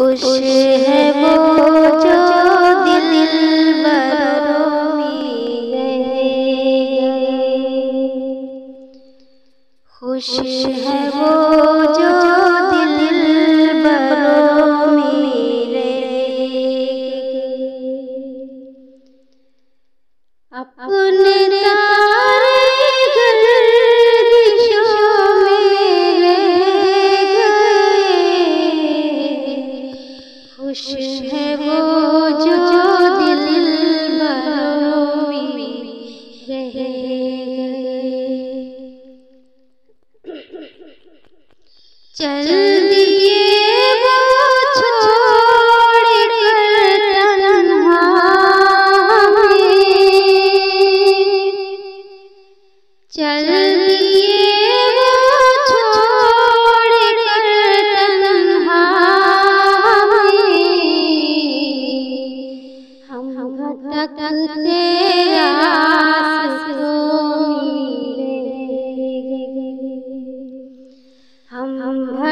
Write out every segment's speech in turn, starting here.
खुश है वो। 节日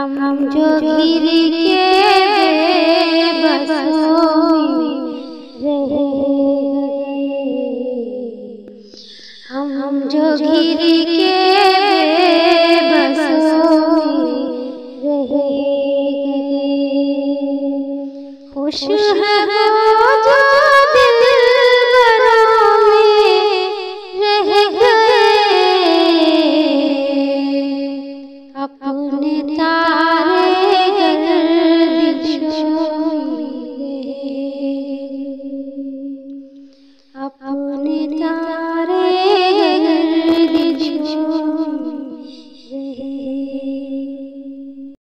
हम जो गिर के हम हम जो गिर के बस खुश है जो